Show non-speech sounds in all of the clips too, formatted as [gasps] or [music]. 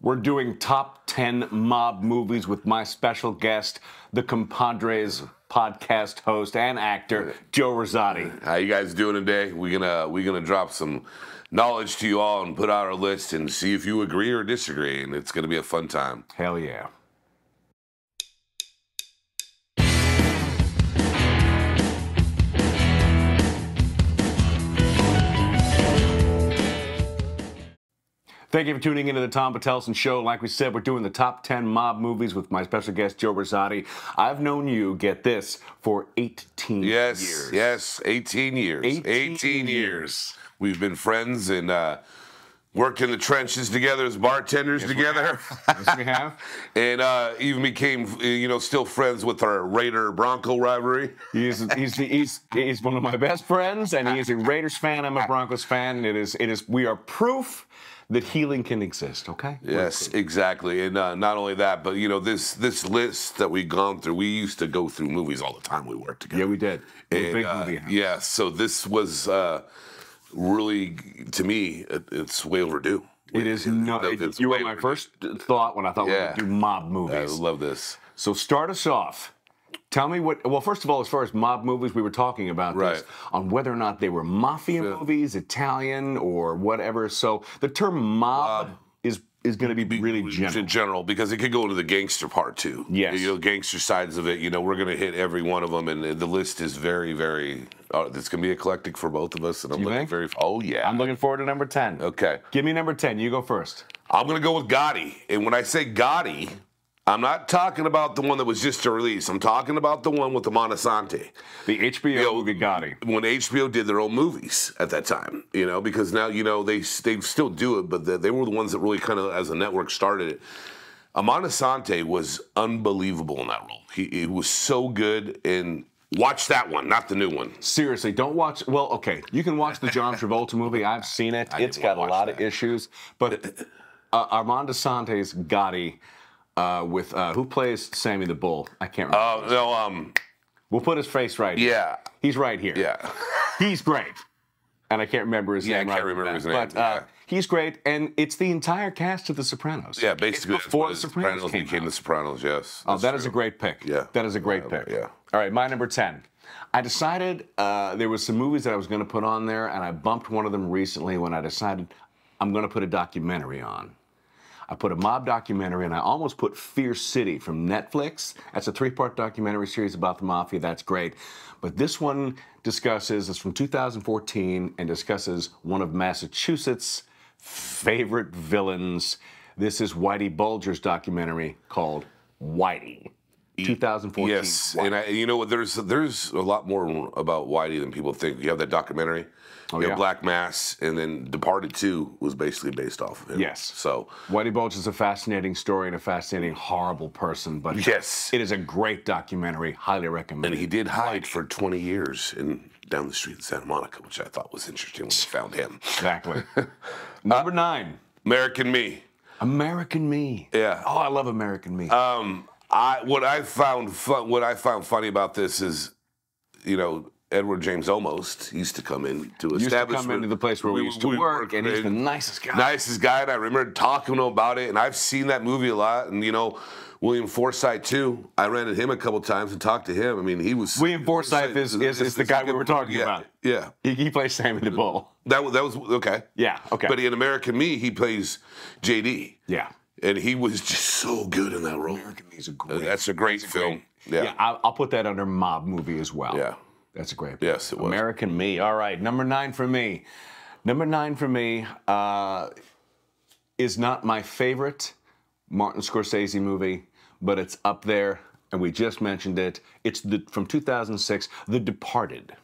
We're doing top 10 mob movies with my special guest, the Compadres podcast host and actor, Joe Rosati. How you guys doing today? We're gonna we're gonna drop some knowledge to you all and put out our list and see if you agree or disagree, and it's gonna be a fun time. Hell yeah. Thank you for tuning into the Tom Bottelsen Show. Like we said, we're doing the top 10 mob movies with my special guest, Joe Rosati. I've known you, get this, for 18 Yes, years. yes, 18 years. 18 years. We've been friends and uh, worked in the trenches together as bartenders together. Yes, we have. [laughs] and uh, even became, you know, still friends with our Raider Bronco rivalry. He's, he's, he's, he's one of my best friends, and he is a Raiders fan. I'm a Broncos fan. It is, it is, we are proof that healing can exist, okay? Yes, exactly, and uh, not only that, but you know this this list that we've gone through. We used to go through movies all the time. We worked together. Yeah, we did. And, big uh, movie house. yeah, so this was uh, really, to me, it, it's way overdue. It is no. It- you were my first thought when I thought Yeah. we would do mob movies. I love this. so start us off. Tell me what. Well, first of all, as far as mob movies, we were talking about this on whether or not they were mafia movies, Italian or whatever. So the term mob is is going to be really general. in general because it could go into the gangster part too. Yes. you know, gangster sides of it. You know, we're gonna hit every one of them, and the list is very, very. Uh, it's gonna be eclectic for both of us, and I'm You looking think? very. Oh yeah. I'm looking forward to number ten. okay. Give me number ten. You go first. I'm gonna go with Gotti, and when I say Gotti, I'm not talking about the one that was just released. I'm talking about the one with the Monasante. The HBO Yo, movie Gotti. When HBO did their own movies at that time, you know, because now you know they they still do it, but they, they were the ones that really kind of, as a network, started it. Armand Assante was unbelievable in that role. He, he was so good in. Watch that one, not the new one. Seriously, don't watch. Well, okay, you can watch the John Travolta movie. I've seen it. didn't It's got a lot watch of issues, but uh, Armand Assante's Gotti uh, with uh, who plays Sammy the Bull? I can't remember. Oh no, um, we'll put his face right. here. yeah, he's right here. yeah. [laughs] he's great. And I can't remember his name. Yeah, I can't right remember his name, But uh, yeah. he's great, and it's the entire cast of The Sopranos. Yeah, basically It's before The is. Sopranos came became out. The Sopranos. Yes. Oh, that is true. a great pick. Yeah. That is a great Yeah, pick. yeah. All right, my number 10. I decided uh, there was some movies that I was going to put on there, and I bumped one of them recently when I decided I'm going to put a documentary on. I put a mob documentary, and I almost put Fear City from Netflix. That's a three-part documentary series about the mafia. That's great. But this one discusses, it's from 2014, and discusses one of Massachusetts' favorite villains. This is Whitey Bulger's documentary called Whitey. 2014. Yes, and I, you know what? There's there's a lot more about Whitey than people think. You have that documentary, Oh, you yeah. Black Mass, and then Departed Two was basically based off of him. Yes. So Whitey Bulger is a fascinating story and a fascinating, horrible person, but Yes. it is a great documentary. Highly recommend and he did hide for 20 years in down the street in Santa Monica, which I thought was interesting when we found him. Exactly. [laughs] Number nine, American Me. American Me. Yeah. Oh, I love American Me. Um, I what I found fun, what I found funny about this is, you know, Edward James Olmos used to come in to used to come into the place where we, used to work, and he's the nicest guy. nicest guy, and I remember talking to him about it, and I've seen that movie a lot, and you know, William Forsythe too. I ran into him a couple times and talked to him. I mean, he was William Forsythe is, is, is the guy we were talking yeah, about. Yeah, He, he plays Sammy the Bull. that was that was okay. Yeah, okay. But in American Me, he plays JD, yeah. and he was just so good in that role. American Me's a great. That's a great film. Yeah. Yeah, I'll, I'll put that under mob movie as well. Yeah. That's a great. Yes, it was. American Me. All right, number nine for me. Number nine for me uh, is not my favorite Martin Scorsese movie, but it's up there, and we just mentioned it. It's the, from 2006, The Departed.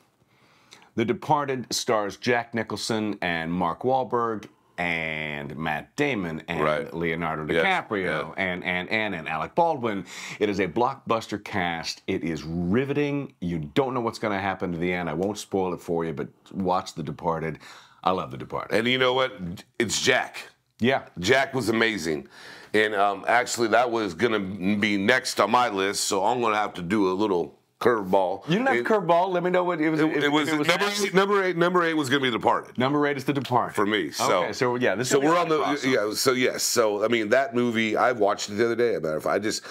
The Departed stars Jack Nicholson and Mark Wahlberg and Matt Damon and Right. Leonardo Yes, DiCaprio yeah. and, and, and, and Alec Baldwin. It is a blockbuster cast. It is riveting. You don't know what's going to happen to the end. I won't spoil it for you, but watch The Departed. I love The Departed. And you know what? It's Jack. Yeah. Jack was amazing. And um, actually, that was going to be next on my list. So I'm going to have to do a little curveball. You didn't have It- curveball. Let me know what it was. It, if- it was, if number, nasty. eight, number eight. Number eight was going to be The Departed Number eight is the Departed for me. So, okay, so yeah, this so we're on the yeah. So yes. So I mean, that movie I watched it the other day. Matter of fact, I just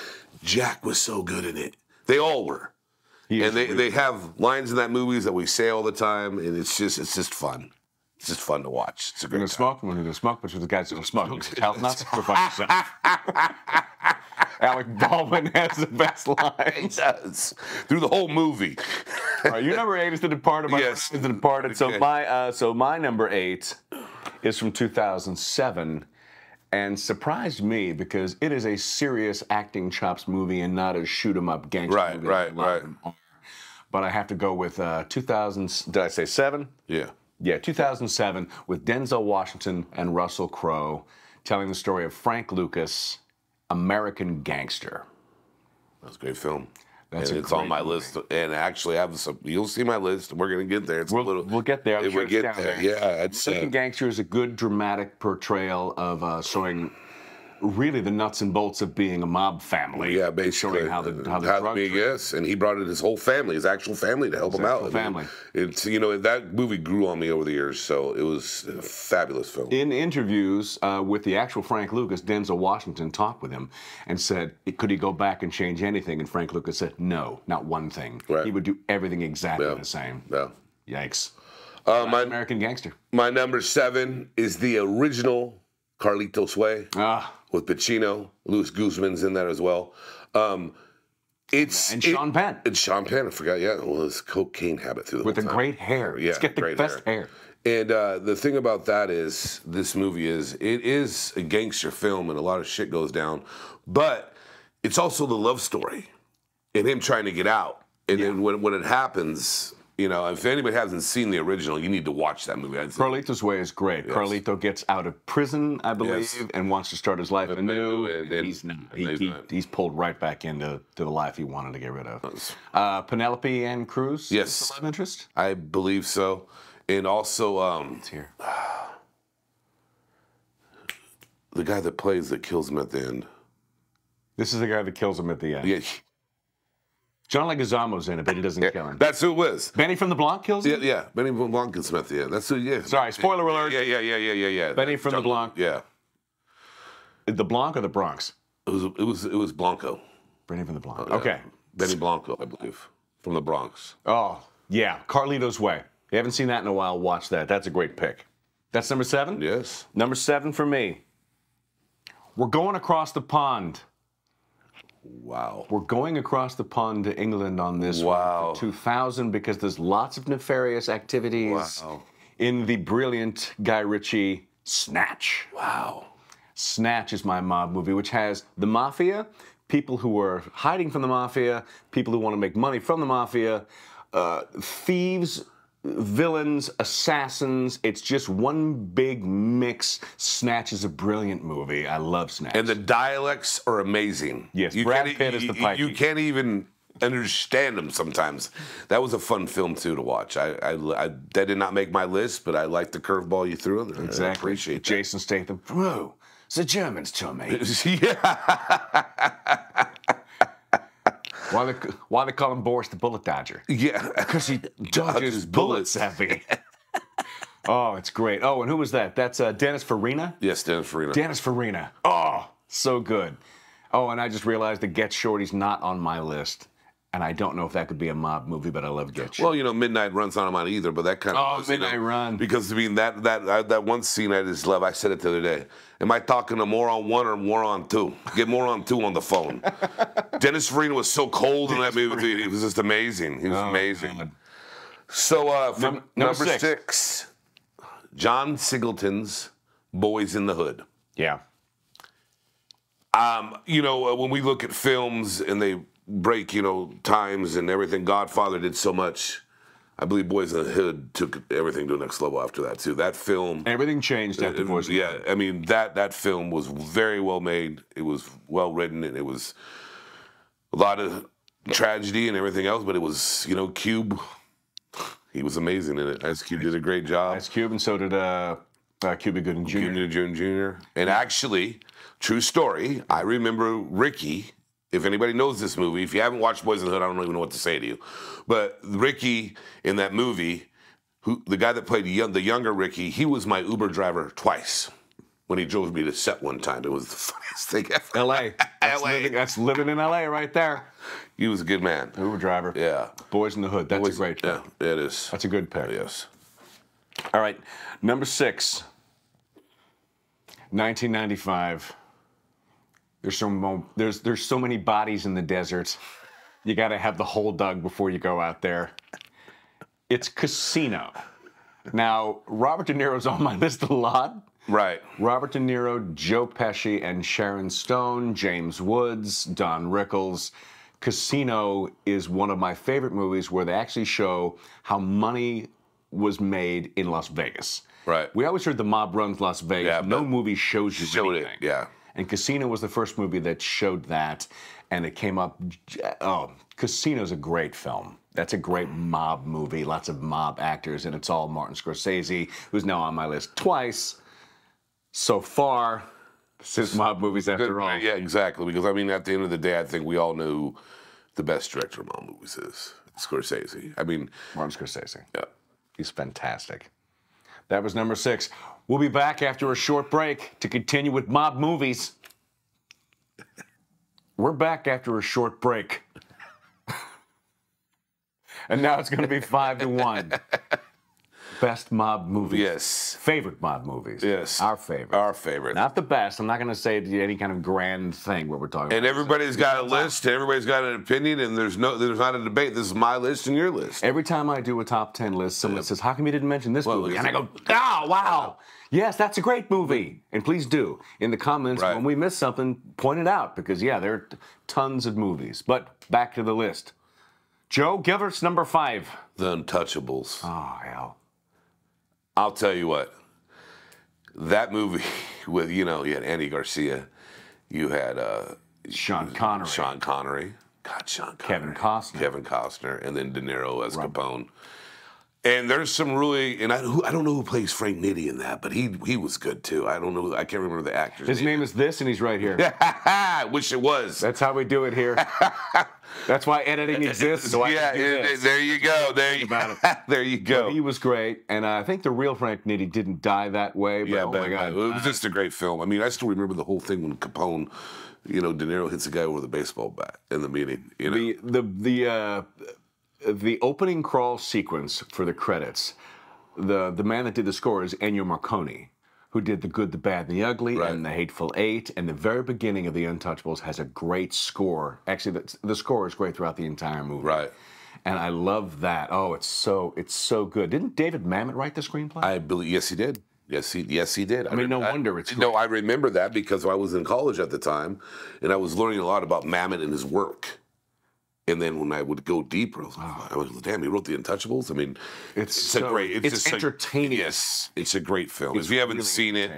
Jack was so good in it. They all were, and they, they have lines in that movies that we say all the time, and it's just it's just fun. It's just fun to watch. It's a We're gonna time. smoke. We're gonna smoke, but with the guys who smoke. Health nuts. Go fuck yourself. Alec Baldwin has the best [laughs] It lines. does through the whole movie. All right, your number eight is The Departed. My Yes. is The Departed. So Okay. my uh, so my number eight is from 2007, and surprised me because it is a serious acting chops movie and not a shoot 'em up gangster Right, movie. right, like a lot of right. But I have to go with uh, 2000. Did I say seven? Yeah. Yeah, 2007 with Denzel Washington and Russell Crowe telling the story of Frank Lucas, American Gangster. That's a great film. That's and it's on my movie. list. And actually, I have some. You'll see my list. We're gonna get there. It's We'll, a little. we'll get there. Sure we it's get there, there. yeah. It's American uh, Gangster is a good dramatic portrayal of uh, showing really the nuts and bolts of being a mob family. yeah, basically Showing how the, how the drug I mean, yes, and he brought in his whole family, his actual family, to help him out. actual I mean, family. It's you know that movie grew on me over the years, so it was a fabulous film. In interviews uh, with the actual Frank Lucas, Denzel Washington talked with him and said, could he go back and change anything? And Frank Lucas said, no, not one thing. Right. He would do everything exactly Yeah. the same. yeah. Yikes. Uh, my American Gangster. my number seven is the original Carlito's Way Ah, with Pacino. Luis Guzman's in that as well. Um, it's and it- Sean Penn And Sean Penn, I forgot. Yeah, well, his cocaine habit through the with the time. great hair. Yeah, Let's get the great best hair. And uh, the thing about that is, this movie is it is a gangster film, and a lot of shit goes down, but it's also the love story, and him trying to get out. And then when when it happens, you know, if anybody hasn't seen the original, you need to watch that movie. Carlito's Way is great. Carlito gets out of prison, I believe, Yes. and wants to start his life anew. and then- he's not. and He, not. he's pulled right back into to the life he wanted to get rid of. Uh, Penelope and Cruz. Yes. love interest. I believe so, and also um, It's here. the guy that plays that kills him at the end. This is the guy that kills him at the end. Yeah, John Leguizamo's in it, but he doesn't kill him. that's who it was. Benny from the Blanc kills Yeah, him. yeah, Benny Blanc kills him at the end. That's who. Yeah. Sorry, spoiler alert. Yeah, yeah, yeah, yeah, yeah, yeah. Benny from the John- Blanc. Yeah. The Blanc or the Bronx? It was it was it was Blanco. Benny from the Blanc. Oh, yeah. Okay. Benny Blanco, I believe, from the Bronx. Oh yeah, Carlito's Way. You haven't seen that in a while. Watch that. That's a great pick. That's number seven. Yes. Number seven for me. We're going across the pond. Wow. We're going across the pond to England on this Wow. 2000 because there's lots of nefarious activities Wow. in the brilliant Guy Ritchie Snatch. Wow. Snatch is my mob movie, which has the mafia, people who are hiding from the mafia, people who want to make money from the mafia, uh, thieves, villains, assassins. It's just one big mix. Snatch is a brilliant movie. I love Snatch. And the dialects are amazing. Yes, Brad can't- Pitt is you, the you- You can't even understand them sometimes. That was a fun film too to watch. I, I, I that did not make my list, but I like the curveball you threw in there. I exactly. appreciate that. Jason Statham. Bro, the Germans told me. [laughs] yeah. Why they, why they call him Boris the Bullet Dodger? Yeah. Because he [laughs] Dodges bullets heavy. [laughs] oh, it's great. Oh, and who was that? That's uh, Dennis Farina? Yes, Dennis Farina. Dennis Farina. Oh, so good. Oh, and I just realized that Get Shorty's not on my list. And I don't know if that could be a mob movie, but I love Get Shorty. Well, you know, Midnight Run's not on mine either, but that kind of Oh, was, you know, Midnight Run. Because I mean that that I, that one scene I just love. I said it the other day. Am I talking to more on one or more on two? Get more on two on the phone. [laughs] Dennis Farina was so cold in that movie. He was just amazing. He was amazing. God. So uh, for Num- number number six. six, John Singleton's Boyz n the Hood. yeah. Um, you know, uh, when we look at films and they break, you know, times and everything, Godfather did so much. I believe Boyz n the Hood took everything to the next level after that too. That film, Everything changed after it- Boys. yeah, I mean that that film was very well made. It was well written, and it was a lot of tragedy and everything else. But it was, you know, Cube. He was amazing in it. Ice Cube did a great job. Ice Cube, and so did uh, uh, Cuba Gooding Jr. Junior June Jr. And actually, true story, I remember Ricky If anybody knows this movie, if you haven't watched Boyz n the Hood, I don't even know what to say to you. But Ricky in that movie, who the guy that played young, the younger Ricky, he was my Uber driver twice when he drove me to set one time. It was the [laughs] funniest thing ever. L.A. [laughs] That's LA. Living, that's living in L.A. right there. He was a good man. Uber driver. Yeah. Boyz n the Hood. That's a great pick. Yeah, it is. That's a good pick. Yes. All right, number six. 1995. There's so mo- there's there's so many bodies in the desert. You got to have the hole dug before you go out there. It's Casino. Now Robert De Niro's on my list a lot. Right. Robert De Niro, Joe Pesci, and Sharon Stone, James Woods, Don Rickles. Casino is one of my favorite movies where they actually show how money was made in Las Vegas. Right. We always heard the mob runs Las Vegas. Yeah, no movie shows you Showed it. anything. Yeah. And Casino was the first movie that showed that, and it came up. Oh, Casino's a great film. That's a great mob movie. Lots of mob actors, and it's all Martin Scorsese, who's now on my list twice so far. Since mob movies, after all. Yeah, exactly. Because I mean, at the end of the day, I think we all know the best director of all movies is Scorsese. I mean, Martin Scorsese. yeah. He's fantastic. That was number six. We'll be back after a short break to continue with mob movies. We're back after a short break. [laughs] and now it's going to be five to one. [laughs] Best mob movies. Yes. Favorite mob movies. Yes. Our favorite. Our favorite. Not the best. I'm not going to say any kind of grand thing what we're talking and about. And everybody's got a list, everybody's got an opinion, and there's no, there's not a debate. This is my list and your list. Every time I do a top 10 list, someone says, How come you didn't mention this movie? And I go, Oh, wow. Yes, that's a great movie. And please do. In the comments, Right. when we miss something, point it out because, yeah, there are tons of movies. But back to the list. Joe, give us number five. The Untouchables. Oh, hell. I'll tell you what. That movie [laughs] with you know you had Andy Garcia, you had uh, Sean Connery. Sean Connery, God, Sean Connery, Kevin Costner. Kevin Costner, and then De Niro as Capone. And there's some really, and I, who, I don't know who plays Frank Nitti in that, but he he was good too. I don't know, I can't remember the actor. His name is this, and he's right here. [laughs] Wish it was. That's how we do it here. [laughs] That's why editing exists. So yeah, it- there you go. There you about [laughs] there you go. He was great, and I think the real Frank Nitti didn't die that way. But Yeah, oh but my God, it was just a great film. I mean, I still remember the whole thing when Capone, you know, De Niro hits a guy with a baseball bat in the meeting. You know, the the the uh, the opening crawl sequence for the credits. The the man that did the score is Ennio Morricone, who did the Good, the Bad, and the Ugly, Right. and the Hateful Eight. And the very beginning of the Untouchables has a great score. Actually, the, the score is great throughout the entire movie. Right. And I love that. Oh, it's so it's so good. Didn't David Mamet write the screenplay? I believe yes, he did. Yes, he yes he did. I mean, no wonder it's no. I remember that because I was in college at the time, and I was learning a lot about Mamet and his work. And then when I would go deeper, I was like, I was, damn, he wrote The Untouchables. I mean, It's it's a great, it's a- entertaining. yes, it's a great film. if you haven't Really seen it.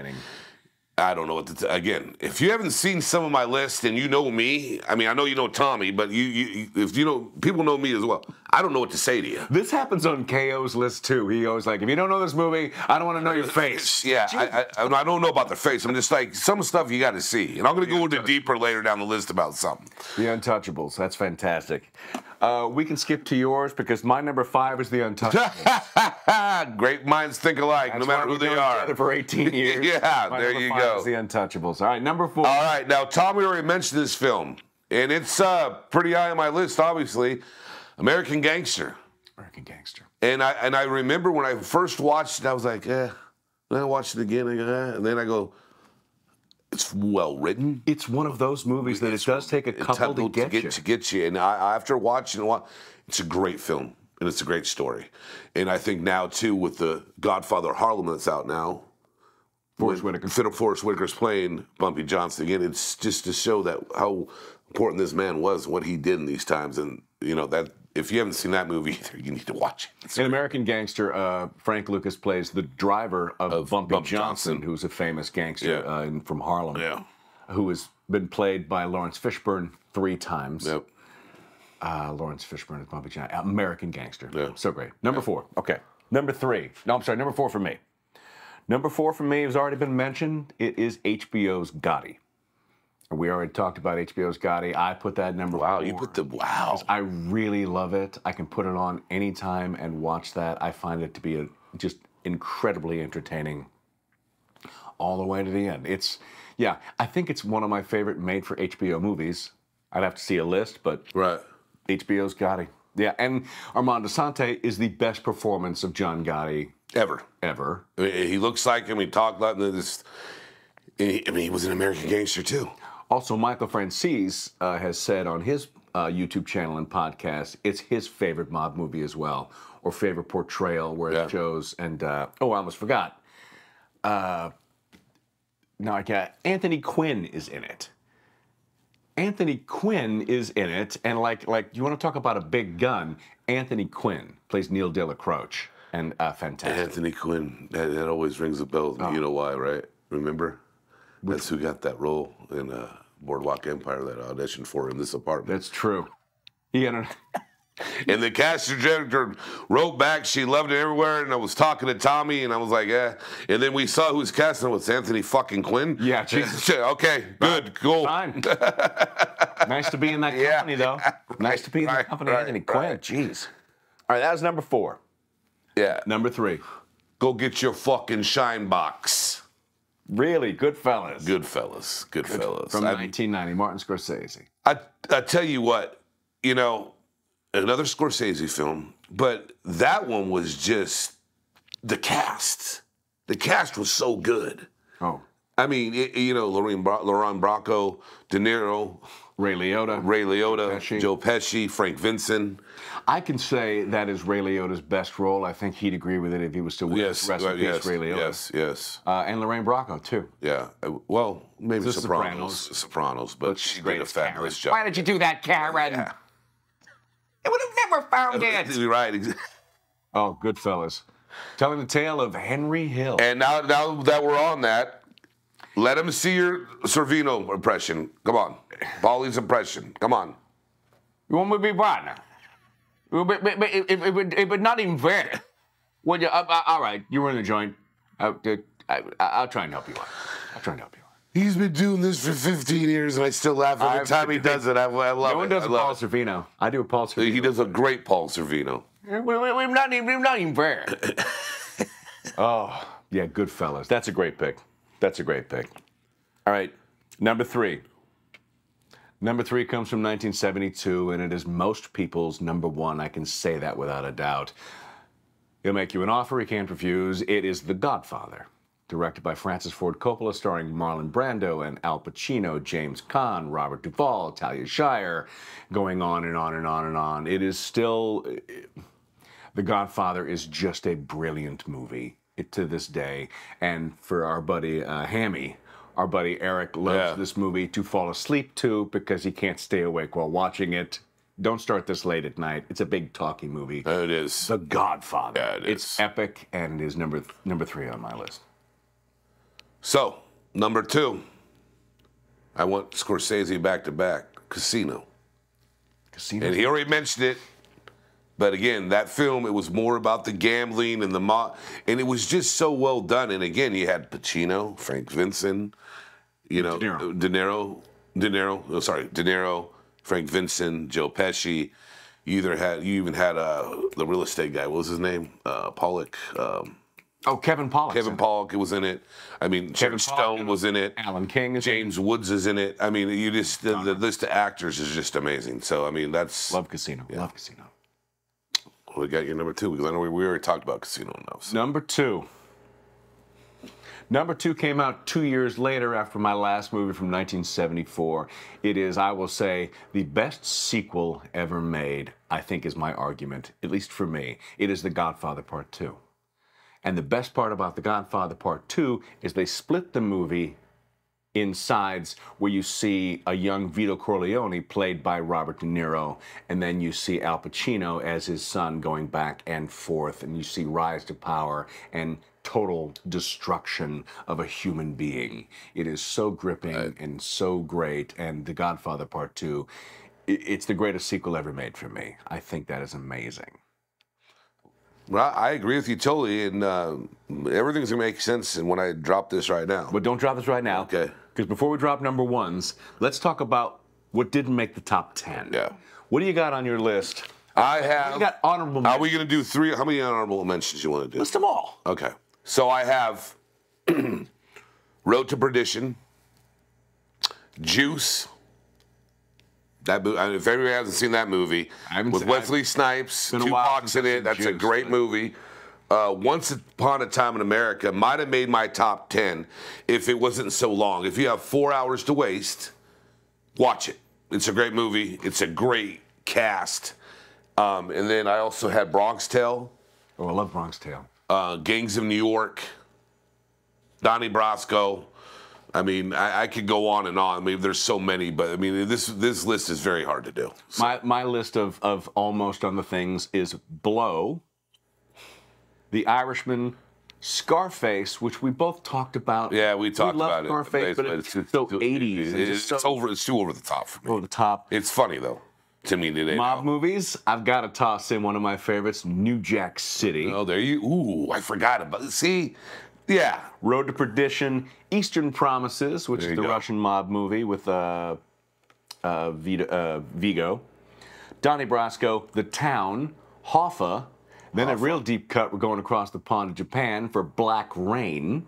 I don't know what to again. If you haven't seen some of my list and you know me, I mean, I know you know Tommy, but you, you if you know people know me as well. I don't know what to say to you. This happens on KO's list too. He always like, if you don't know this movie, I don't want to know your face. Yeah, I, I, I don't know about the face. I'm just like some stuff you got to see, and I'm going to go into deeper later down the list about something. The Untouchables. That's fantastic. Uh, we can skip to yours because my number five is The Untouchables. [laughs] Great minds think alike, no matter who they are. For 18 [laughs] years. Yeah, My there you five go. Is the Untouchables. All right, number four. All right, now Tommy already mentioned this film, and it's uh, pretty high on my list, obviously. American Gangster. American Gangster. And I and I remember when I first watched it, I was like, eh. Then I watched it again, and, eh. and then I go, it's well written. It's one of those movies that it does take a couple to tough get, you. to get you. And I, after watching it, it's a great film and it's a great story. And I think now too with the Godfather Harlem that's out now, Forest Whitaker. Fiddle Forest Whitaker's playing Bumpy Johnson again. It's just to show that how important this man was, what he did in these times, and you know that if you haven't seen that movie [laughs] either, you need to watch it. It's- In American Gangster, uh, Frank Lucas plays the driver of, Bumpy Bump Johnson, Johnson. who's a famous gangster Yeah. uh, in- from Harlem, Yeah. who has been played by Laurence Fishburne three times. Yep. Uh, Laurence Fishburne as Bumpy Johnson. American Gangster. Yeah. So great. Number four. Okay. Number three. No, I'm sorry. Number four for me. Number four for me has already been mentioned. It is HBO's Gotti. We already talked about HBO's Gotti. I put that number Wow, you put the wow. I really love it. I can put it on anytime and watch that. I find it to be a, just incredibly entertaining all the way to the end. It's, yeah, I think it's one of my favorite made for HBO movies. I'd have to see a list, but Right. HBO's Gotti. Yeah, and Armand Assante is the best performance of John Gotti Ever. ever. I mean, he looks like him. He talked like this. I mean, he was an American gangster too. Also, Michael Franzese uh, has said on his uh, YouTube channel and podcast, it's his favorite mob movie as well, or favorite portrayal where Yeah. it shows. And uh, oh, I almost forgot. Uh, no, I got Anthony Quinn is in it. Anthony Quinn is in it, and like like you want to talk about a big gun? Anthony Quinn plays Neil Dellacroce, and uh, fantastic. Anthony Quinn. That, that always rings a bell. Oh. You know why, right? Remember? That's who got that role in uh, Boardwalk Empire that I auditioned for in this apartment. That's true. He had [laughs] a, And the casting director wrote back, she loved it everywhere. And I was talking to Tommy, and I was like, yeah. And then we saw who was casting. It was Anthony fucking Quinn. Yeah, Jesus. okay, good, cool. Fine. [laughs] nice to be in that Yeah. company, though. [laughs] Nice to be in right, that company, right, Anthony Quinn. right. Jeez. All right, that was number four. Yeah. Number three. Go get your fucking shine box. Really, Goodfellas. Good fellas. Good fellas. From I, 1990, Martin Scorsese. I, I tell you what, you know, another Scorsese film, but that one was just the cast. The cast was so good. Oh, I mean, it, you know, Lorraine Bra- Lorraine Bracco, De Niro, Ray Liotta. Ray Liotta, Pesci. Joe Pesci, Frank Vincent. I can say that is Ray Liotta's best role. I think he'd agree with it if he was still with. Yes, Rest in right, peace, yes, Ray Liotta. yes, yes. Uh, and Lorraine Bracco, too. Yeah. Uh, Well, maybe Sopranos. Sopranos. Sopranos, but she did a fabulous Karen. job. Why did you do that, Karen? I would have never found it. You're right. oh, Goodfellas. Telling the tale of Henry Hill. And now, now that we're on that, let him see your Sorvino impression. Come on, Paulie's impression. Come on. You want me to be partner? But, but, but it, it, it, it, but not even fair. Well, you, uh, uh, all right, you were in the joint. I, I, I, will try and help you out. I'll try and help you out. He's been doing this for 15 years, and I still laugh every I've- time he does it. I, I love No one it. does I a love Paul it. Sorvino. I do a Paul Sorvino. He does a great Paul Sorvino. We, we, we're not even, we're not even fair. [laughs] oh, yeah, Goodfellas. That's a great pick. That's a great pick. All right, number three. Number three comes from 1972, and it is most people's number one. I can say that without a doubt. He'll make you an offer he can't refuse. It is The Godfather, directed by Francis Ford Coppola, starring Marlon Brando and Al Pacino, James Caan, Robert Duvall, Talia Shire, going on and on and on and on. It is still. Eh, the Godfather is just a brilliant movie it- to this day. And for our buddy uh, Hammy, our buddy Eric loves Yeah. this movie to fall asleep to because he can't stay awake while watching it. Don't start this late at night. It's a big talky movie. It is. The Godfather. Yeah, it It's epic and is number th- number three on my list. So, number two, I want Scorsese back to back, Casino. Casino. And he already mentioned it. But again, that film, it was more about the gambling and the mob. And it was just so well done. And again, you had Pacino, Frank Vincent, you know, De Niro. De Niro, De Niro, oh, sorry, De Niro, Frank Vincent, Joe Pesci. You either had, you even had uh, the real estate guy. What was his name? Uh, Pollak. Um, oh, Kevin Pollak. Kevin Pollak It was in it. I mean, Kevin Stone was in it. Alan King is James Woods is in it. I mean, you just the, the list of actors is just amazing. So I mean, that's Love Casino. Love Casino. We got your number two because I know we, we already talked about Casino enough. So. Number two. Number two came out two years later after my last movie from 1974. It is, I will say, the best sequel ever made, I think is my argument, at least for me. It is The Godfather Part 2. And the best part about The Godfather Part 2 is they split the movie in sides where you see a young Vito Corleone played by Robert De Niro, and then you see Al Pacino as his son going back and forth, and you see rise to power and total destruction of a human being. It is so gripping and so great, and The Godfather Part 2, it's the greatest sequel ever made for me. I think that is amazing. Well, I agree with you totally, and uh, everything's gonna make sense. And when I drop this right now, But don't drop this right now. okay, Because before we drop number ones, let's talk about what didn't make the top 10. Yeah. What do you got on your list? I have. You got honorable Are we going to do three? How many honorable mentions you want to do? List them all. Okay. So I have [clears throat] Road to Perdition, Juice. That mo- uh, if anybody hasn't seen that movie I haven't with seen- Wesley Snipes, been a while Tupac's in it. That's a great movie. Uh, Once Upon a Time in America might have made my top ten if it wasn't so long. If you have four hours to waste, watch it. It's a great movie. It's a great cast. Um, and then I also had Bronx Tale Oh, I love Bronx Tale. uh, Gangs of New York, Donnie Brasco. I mean, I, I could go on and on. I mean, there's so many, but I mean, this this list is very hard to do. My my list of of almost on the things is Blow, The Irishman, Scarface, which we both talked about. Yeah, we talked love about Scarface, it. but it's, so 80s. and It's, so it's over. It's too over the top for me. over the top. It's funny though to me today. Mob now. movies, I've got to toss in one of my favorites, New Jack City. Oh, there you. Ooh, I forgot about. See, yeah, Road to Perdition, Eastern Promises, which There is the go. Russian mob movie with uh, uh, Vito, uh, Viggo, Donnie Brasco, The Town, Hoffa, then a real deep cut. We're going across the pond to Japan for Black Rain,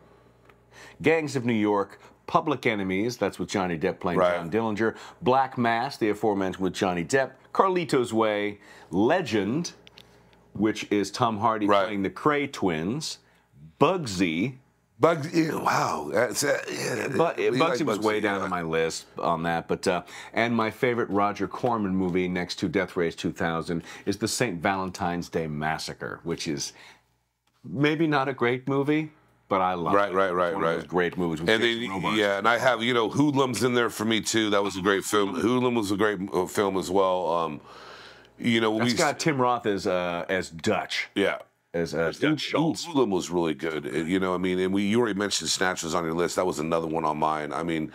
Gangs of New York. Public Enemies, that's with Johnny Depp playing Right. John Dillinger. Black Mass, the aforementioned with Johnny Depp. Carlito's Way. Legend, which is Tom Hardy Right. playing the Kray twins. Bugsy, Bugs. Yeah, wow, that's uh, yeah. but we like Bugsy was way down yeah. on my list on that. But uh, and my favorite Roger Corman movie next to Death Race 2000 is the St. Valentine's Day Massacre, which is maybe not a great movie, but I love Right, it. right, right, right, one of right. those great movies. And then, yeah, and I have, you know, Hoodlum's in there for me too. That was a great film. Hoodlum was a great uh, film as well. Um, you know, we, got Tim Roth as uh, as Dutch, yeah. As uh. Hoodlum was really good. You know, I mean, and we you already mentioned Snatch was on your list. That was another one on mine. I mean,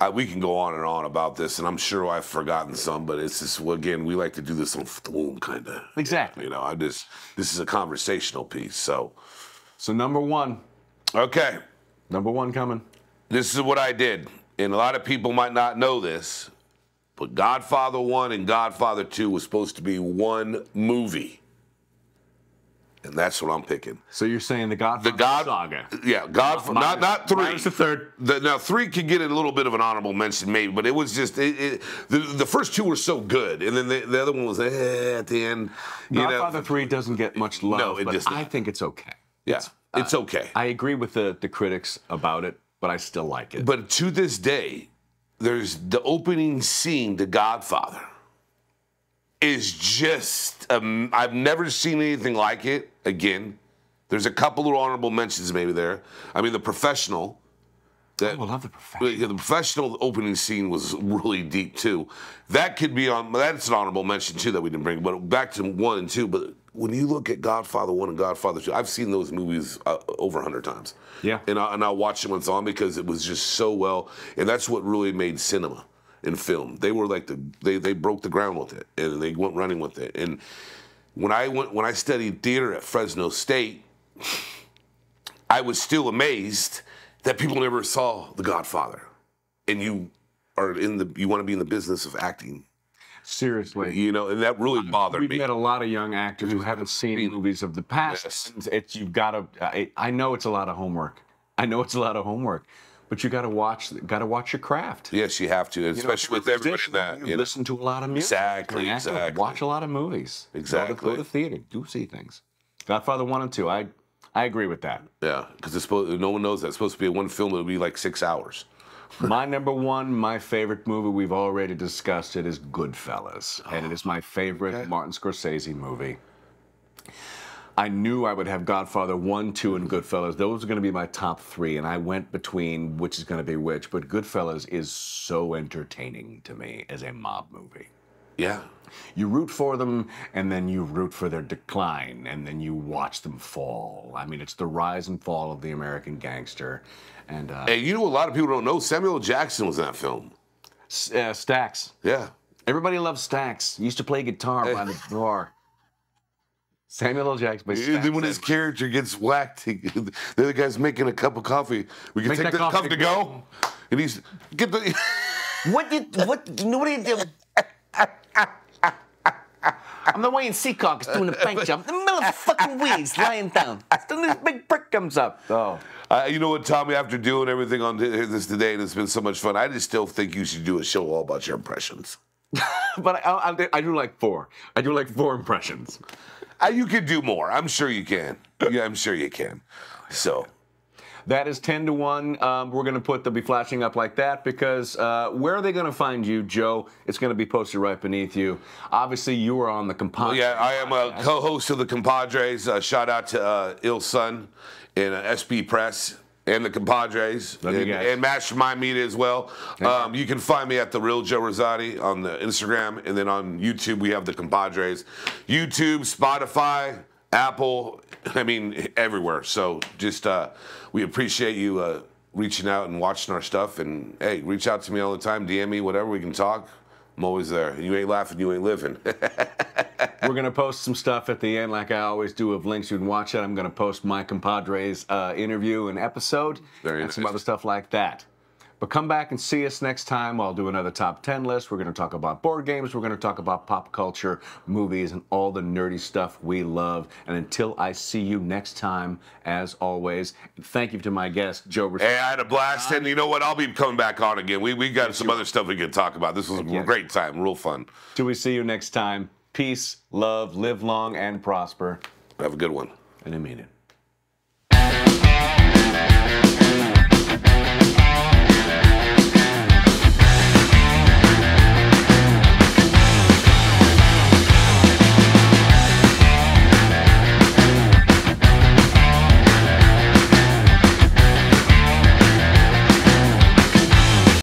I, we can go on and on about this, and I'm sure I've forgotten some, but it's just well, again, we like to do this on the womb, kind of. Exactly. You know, I just this is a conversational piece. So, So number one, okay, number one coming. this is what I did, and a lot of people might not know this, but Godfather One and Godfather Two was supposed to be one movie, and that's what I'm picking. So you're saying the Godfather The God saga? Yeah, God, not not three. minus the third. The, now three could get a little bit of an honorable mention, maybe, but it was just it, it, the the first two were so good, and then the, the other one was eh, at the end. You Godfather know, three doesn't get much love, No, it but does not. I think it's okay. yeah, it's okay. I agree with the, the critics about it, but I still like it. But to this day, there's the opening scene to Godfather is just um, I've never seen anything like it. Again, there's a couple of honorable mentions maybe there. I mean, the professional. That, I love the professional. Yeah, the professional opening scene was really deep too. That could be on. That's an honorable mention too that we didn't bring. But back to one and two. But when you look at Godfather one and Godfather two, I've seen those movies uh, over a hundred times. Yeah. and I, and I watched them when it's on because it was just so well. And that's what really made cinema and film. They were like the they they broke the ground with it and they went running with it. And when I went when I studied theater at Fresno State, I was still amazed that people never saw The Godfather, and you are in the you want to be in the business of acting, Seriously. you know, and that really bothered me. We've met a lot of young actors who haven't [laughs] seen movies of the past. Yes. It's you've got to. I, I know it's a lot of homework. I know it's a lot of homework, but you got to watch. Got to watch your craft. Yes, you have to, especially you're with everybody that. you You know. listen to a lot of music. Exactly, You're an actor, exactly. Watch a lot of movies. Go to- Exactly. Go to, theater. Do see things. Godfather one and two. I I agree with that. Yeah, because it's supposed. No one knows that it's supposed to be a one film. It'll be like six hours. [laughs] my number one, my favorite movie, we've already discussed it, is Goodfellas. And it [gasps] is my favorite Okay. Martin Scorsese movie. I knew I would have Godfather 1, 2, and Goodfellas. Those are going to be my top three, and I went between which is going to be which. But Goodfellas is so entertaining to me as a mob movie. Yeah, You root for them, and then you root for their decline, and then you watch them fall. I mean, it's the rise and fall of the American gangster. And uh, and you know a lot of people don't know Samuel Jackson was in that film. S- uh, Stacks. Yeah, Everybody loves Stacks. He used to play guitar by the [laughs] bar. Samuel L. Jackson. And then when his character gets whacked, he, [laughs] the other guy's making a cup of coffee. We can Make take that that cup to go. And he's get the. [laughs] What you what you do? I'm the Wayne Seacock is doing a bank jump in the middle of the fucking weeds, lying down. Then this big prick comes up. Oh. Uh, you know what, Tommy? After doing everything on this today, and it's been so much fun. I just still think you should do a show all about your impressions. [laughs] but I, I, I, do like four. I do like four impressions. Uh, you could do more. I'm sure you can. Yeah, I'm sure you can. So. That is 10 to 1. Um, we're going to put, they'll be flashing up like that because uh, where are they going to find you, Joe? It's going to be posted right beneath you. Obviously, you are on the Compadres. Yeah, I am a co host of the Compadres. Uh, shout out to uh, Il Sun and uh, SB Press and the Compadres Love and, and Mastermind Media as well. Um, you can find me at the Real Joe Rosati on the Instagram, and then on YouTube we have the Compadres. YouTube, Spotify, Apple, I mean everywhere. So just uh, we appreciate you uh, reaching out and watching our stuff. And hey, reach out to me all the time, DM me, whatever we can talk. I'm always there. You ain't laughing, you ain't living. [laughs] We're going to post some stuff at the end, like I always do, of links you can watch it. I'm going to post my compadres uh, interview and episode Very and some other stuff like that. But come back and see us next time. I'll do another top 10 list. We're going to talk about board games. We're going to talk about pop culture, movies, and all the nerdy stuff we love. And until I see you next time, as always, thank you to my guest, Joe Hey, I had a blast, and you know what? I'll be coming back on again. We we got some other stuff we can talk about. This was a great time, real fun. Till we see you next time, peace, love, live long, and prosper. Have a good one. And I mean it.